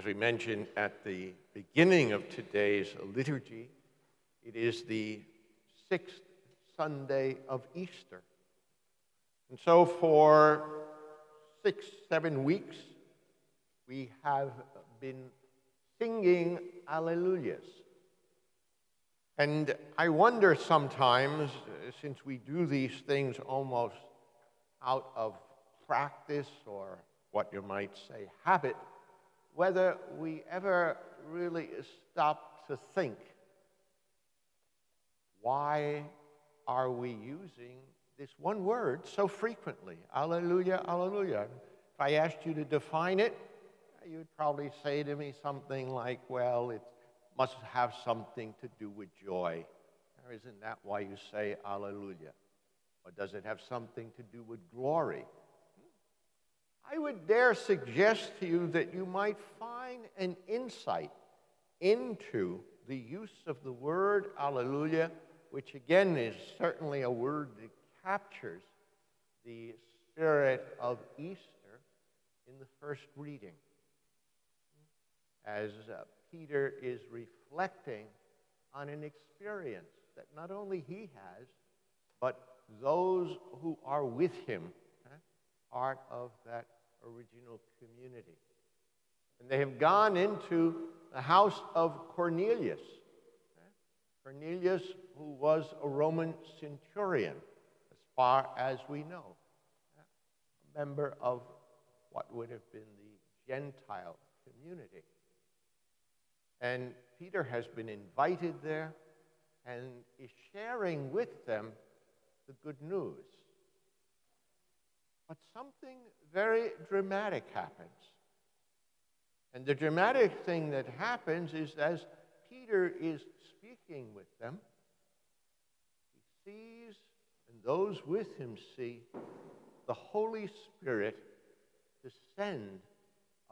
As we mentioned at the beginning of today's liturgy, it is the sixth Sunday of Easter. And so for six, seven weeks, we have been singing Alleluias. And I wonder sometimes, since we do these things almost out of practice or what you might say habit, whether we ever really stop to think why are we using this one word so frequently? Alleluia, alleluia. If I asked you to define it, you would probably say to me something like, well, it must have something to do with joy. Or isn't that why you say alleluia? Or does it have something to do with glory? I would dare suggest to you that you might find an insight into the use of the word alleluia, which again is certainly a word that captures the spirit of Easter in the first reading. As uh, Peter is reflecting on an experience that not only he has, but those who are with him, part of that original community. And they have gone into the house of Cornelius. Cornelius, who was a Roman centurion, as far as we know, a member of what would have been the Gentile community. And Peter has been invited there and is sharing with them the good news. But something very dramatic happens. And the dramatic thing that happens is as Peter is speaking with them, he sees, and those with him see, the Holy Spirit descend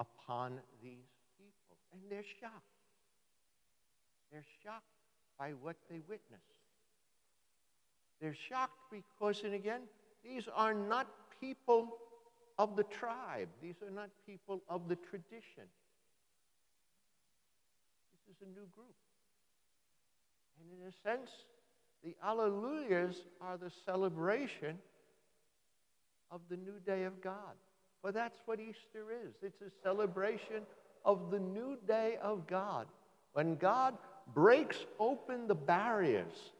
upon these people. And they're shocked. They're shocked by what they witness. They're shocked because, and again, these are not people of the tribe. These are not people of the tradition. This is a new group. And in a sense, the Alleluias are the celebration of the new day of God. For that's what Easter is. It's a celebration of the new day of God. When God breaks open the barriers,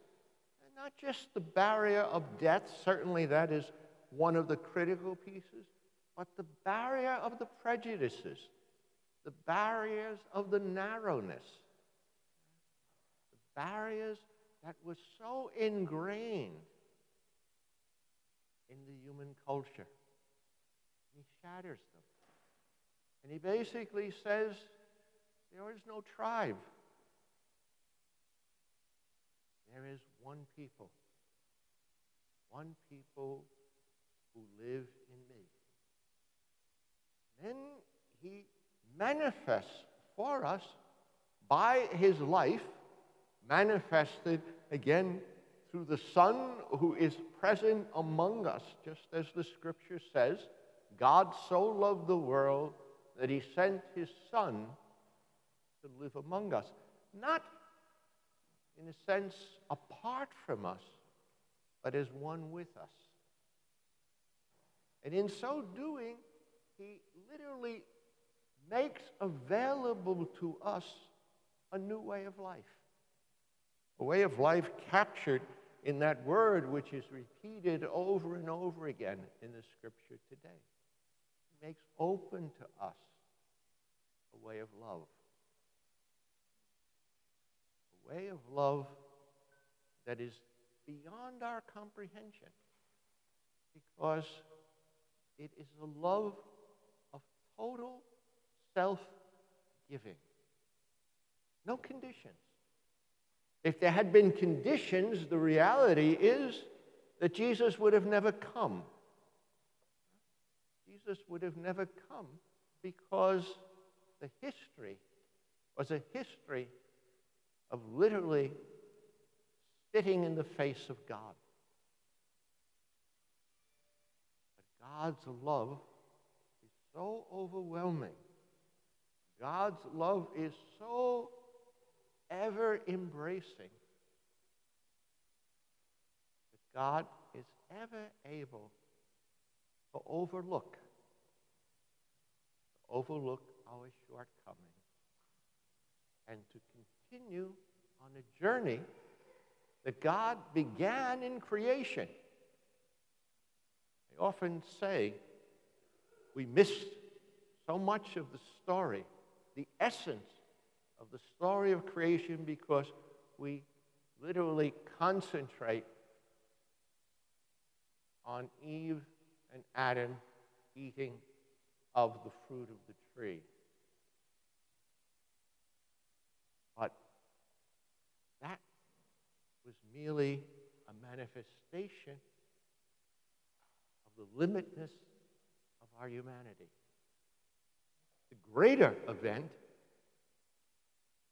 and not just the barrier of death, certainly that is one of the critical pieces, but the barrier of the prejudices, the barriers of the narrowness, the barriers that were so ingrained in the human culture. He shatters them. And he basically says there is no tribe. There is one people. One people who live in me. Then he manifests for us by his life, manifested again through the Son who is present among us, just as the scripture says God so loved the world that he sent his Son to live among us. Not in a sense apart from us, but as one with us. And in so doing, he literally makes available to us a new way of life. A way of life captured in that word which is repeated over and over again in the scripture today. He makes open to us a way of love. A way of love that is beyond our comprehension because it is a love of total self giving. No conditions. If there had been conditions, the reality is that Jesus would have never come. Jesus would have never come because the history was a history of literally spitting in the face of God. God's love is so overwhelming God's love is so ever embracing that God is ever able to overlook to overlook our shortcomings and to continue on a journey that God began in creation. Often say we miss so much of the story, the essence of the story of creation, because we literally concentrate on Eve and Adam eating of the fruit of the tree. But that was merely a manifestation the limitness of our humanity. The greater event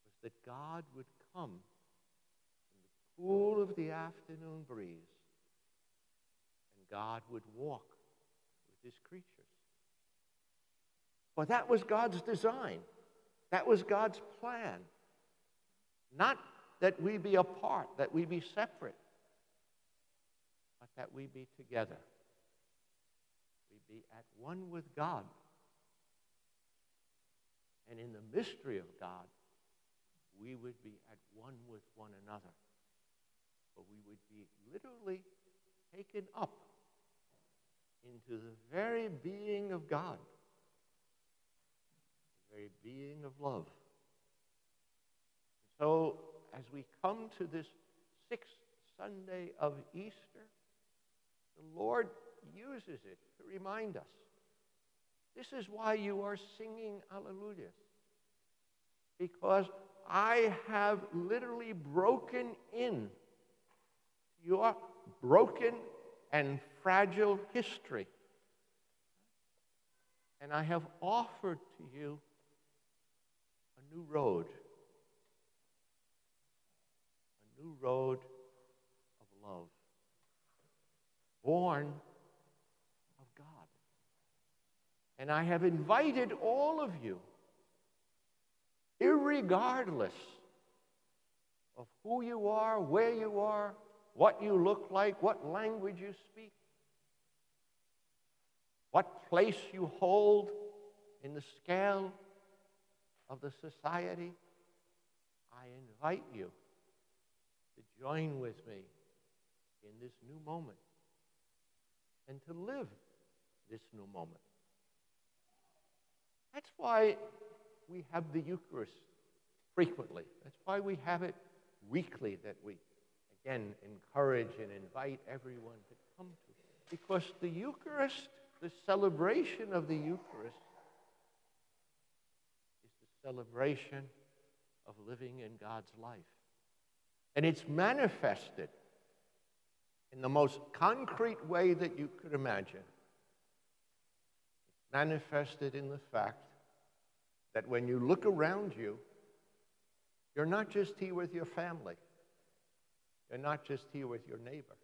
was that God would come in the cool of the afternoon breeze and God would walk with his creatures. Well, that was God's design. That was God's plan. Not that we be apart, that we be separate, but that we be together. Be at one with God. And in the mystery of God, we would be at one with one another. But we would be literally taken up into the very being of God, the very being of love. So as we come to this sixth Sunday of Easter, the Lord uses it to remind us. This is why you are singing Alleluia. Because I have literally broken in your broken and fragile history. And I have offered to you a new road a new road of love, born of God. And I have invited all of you, regardless of who you are, where you are, what you look like, what language you speak, what place you hold in the scale of the society, I invite you to join with me in this new moment and to live this new moment. That's why we have the Eucharist frequently. That's why we have it weekly, that we, again, encourage and invite everyone to come to. Because the Eucharist, the celebration of the Eucharist, is the celebration of living in God's life. And it's manifested in the most concrete way that you could imagine. Manifested in the fact that when you look around you, you're not just here with your family. You're not just here with your neighbor.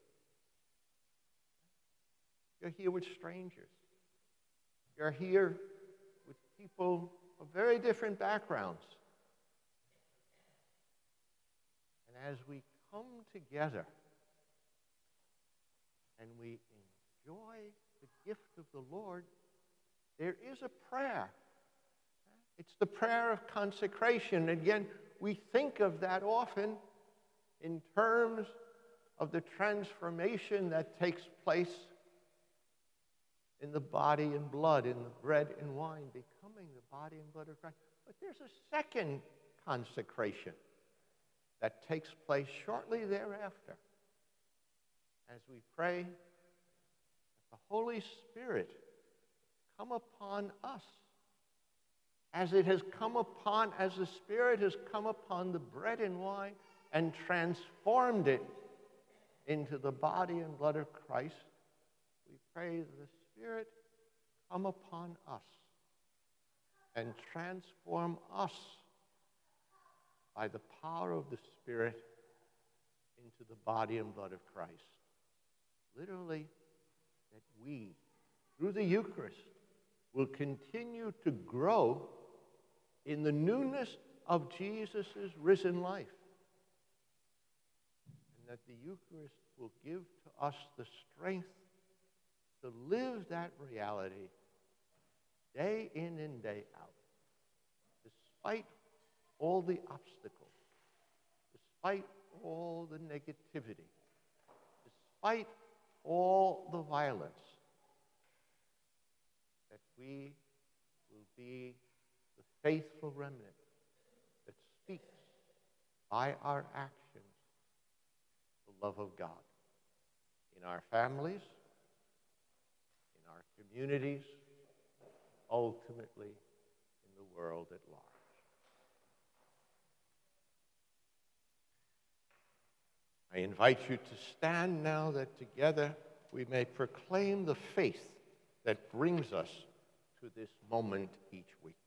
You're here with strangers. You're here with people of very different backgrounds. And as we come together and we enjoy the gift of the Lord, there is a prayer. It's the prayer of consecration. Again, we think of that often in terms of the transformation that takes place in the body and blood, in the bread and wine, becoming the body and blood of Christ. But there's a second consecration that takes place shortly thereafter as we pray that the Holy Spirit come upon us as it has come upon, as the Spirit has come upon the bread and wine and transformed it into the body and blood of Christ, we pray that the Spirit come upon us and transform us by the power of the Spirit into the body and blood of Christ. Literally, that we, through the Eucharist, will continue to grow in the newness of Jesus' risen life. And that the Eucharist will give to us the strength to live that reality day in and day out, despite all the obstacles, despite all the negativity, despite all the violence, we will be the faithful remnant that speaks by our actions the love of God in our families, in our communities, ultimately in the world at large. I invite you to stand now that together we may proclaim the faith that brings us to this moment each week.